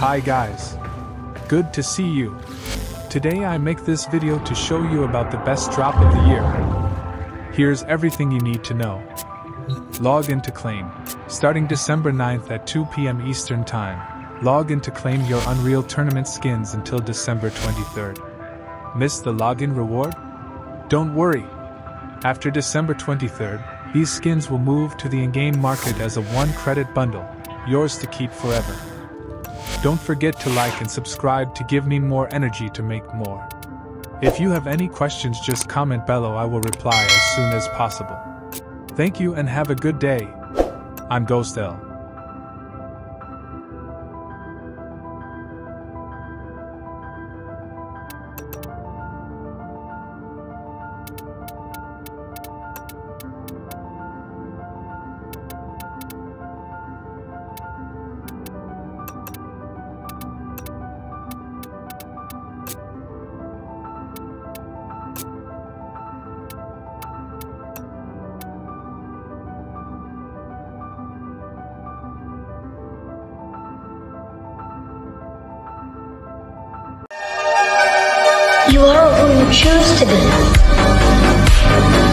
Hi guys. Good to see you. Today I make this video to show you about the best drop of the year. Here's everything you need to know. Log in to claim. Starting December 9th at 2 p.m. Eastern Time, log in to claim your Unreal Tournament skins until December 23rd. Miss the login reward? Don't worry. After December 23rd, these skins will move to the in-game market as a one credit bundle, yours to keep forever. Don't forget to like and subscribe to give me more energy to make more. If you have any questions, just comment below, I will reply as soon as possible. Thank you and have a good day. I'm Ghost L. You are who you choose to be.